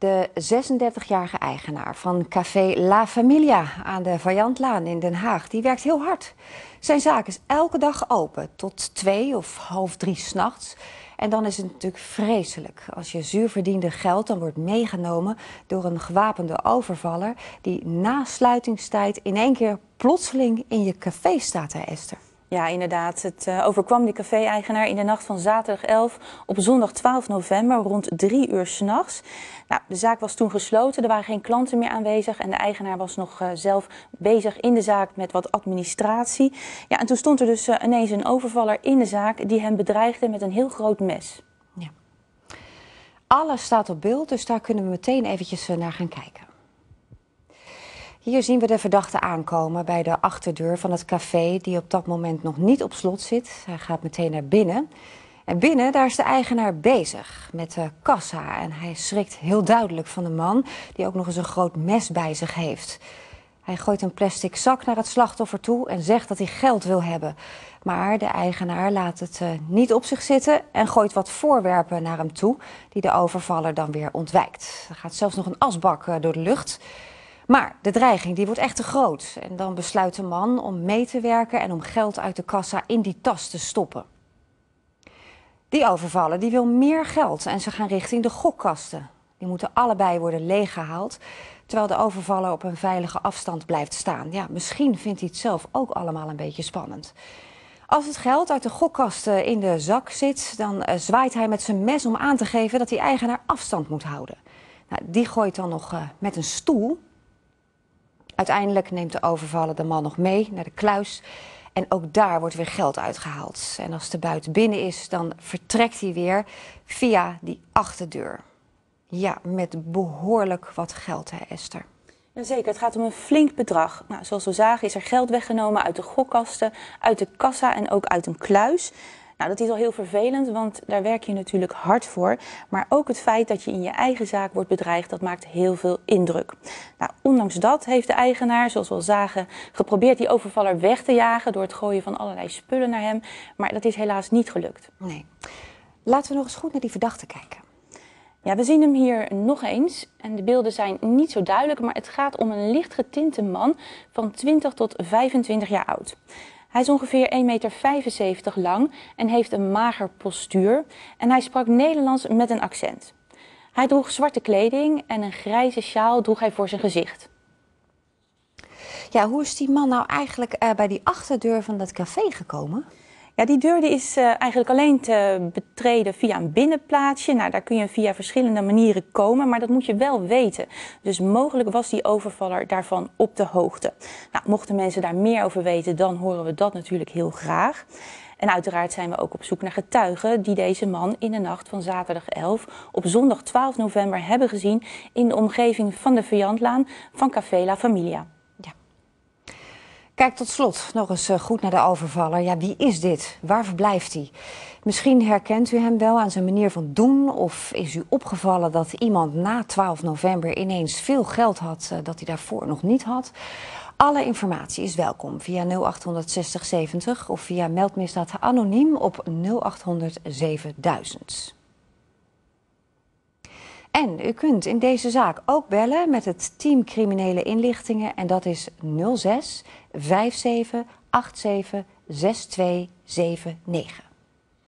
De 36-jarige eigenaar van café La Familia aan de Vajantlaan in Den Haag, die werkt heel hard. Zijn zaak is elke dag open tot twee of half drie s'nachts. En dan is het natuurlijk vreselijk als je zuurverdiende geld dan wordt meegenomen door een gewapende overvaller die na sluitingstijd in één keer plotseling in je café staat, hè Esther. Ja, inderdaad. Het uh, overkwam die café-eigenaar in de nacht van zaterdag 11 op zondag 12 november rond drie uur s'nachts. Nou, de zaak was toen gesloten, er waren geen klanten meer aanwezig en de eigenaar was nog uh, zelf bezig in de zaak met wat administratie. Ja, en toen stond er dus uh, ineens een overvaller in de zaak die hem bedreigde met een heel groot mes. Ja. Alles staat op beeld, dus daar kunnen we meteen eventjes naar gaan kijken. Hier zien we de verdachte aankomen bij de achterdeur van het café die op dat moment nog niet op slot zit. Hij gaat meteen naar binnen. En binnen, daar is de eigenaar bezig met de kassa. En hij schrikt heel duidelijk van de man die ook nog eens een groot mes bij zich heeft. Hij gooit een plastic zak naar het slachtoffer toe en zegt dat hij geld wil hebben. Maar de eigenaar laat het uh, niet op zich zitten en gooit wat voorwerpen naar hem toe, die de overvaller dan weer ontwijkt. Er gaat zelfs nog een asbak uh, door de lucht. Maar de dreiging die wordt echt te groot. En dan besluit de man om mee te werken en om geld uit de kassa in die tas te stoppen. Die overvallen die wil meer geld en ze gaan richting de gokkasten. Die moeten allebei worden leeggehaald, terwijl de overvaller op een veilige afstand blijft staan. Ja, misschien vindt hij het zelf ook allemaal een beetje spannend. Als het geld uit de gokkasten in de zak zit, dan uh, zwaait hij met zijn mes om aan te geven dat die eigenaar afstand moet houden. Nou, die gooit dan nog uh, met een stoel Uiteindelijk neemt de overvaller de man nog mee naar de kluis. En ook daar wordt weer geld uitgehaald. En als de buit binnen is, dan vertrekt hij weer via die achterdeur. Ja, met behoorlijk wat geld, hè Esther. Jazeker, het gaat om een flink bedrag. Nou, zoals we zagen is er geld weggenomen uit de gokkasten, uit de kassa en ook uit een kluis. Nou, dat is al heel vervelend, want daar werk je natuurlijk hard voor. Maar ook het feit dat je in je eigen zaak wordt bedreigd, dat maakt heel veel indruk. Nou, ondanks dat heeft de eigenaar, zoals we al zagen, geprobeerd die overvaller weg te jagen door het gooien van allerlei spullen naar hem. Maar dat is helaas niet gelukt. Nee. Laten we nog eens goed naar die verdachte kijken. Ja, we zien hem hier nog eens. En de beelden zijn niet zo duidelijk, maar het gaat om een licht getinte man van 20 tot 25 jaar oud. Hij is ongeveer 1,75 meter lang en heeft een mager postuur. En hij sprak Nederlands met een accent. Hij droeg zwarte kleding en een grijze sjaal droeg hij voor zijn gezicht. Ja, hoe is die man nou eigenlijk uh, bij die achterdeur van dat café gekomen? Ja, die deur die is uh, eigenlijk alleen te betreden via een binnenplaatsje. Nou, daar kun je via verschillende manieren komen, maar dat moet je wel weten. Dus mogelijk was die overvaller daarvan op de hoogte. Nou, mochten mensen daar meer over weten, dan horen we dat natuurlijk heel graag. En uiteraard zijn we ook op zoek naar getuigen die deze man in de nacht van zaterdag 11 op zondag 12 november hebben gezien in de omgeving van de Viandlaan van Café La Familia. Kijk tot slot nog eens eh, goed naar de overvaller. Ja, wie is dit? Waar verblijft hij? Misschien herkent u hem wel aan zijn manier van doen. Of is u opgevallen dat iemand na 12 november ineens veel geld had uh, dat hij daarvoor nog niet had? Alle informatie is welkom via 0860 70 of via meldmisdaad anoniem op 0800 7000. En u kunt in deze zaak ook bellen met het team criminele inlichtingen en dat is 06 57 87 6279.